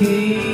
You.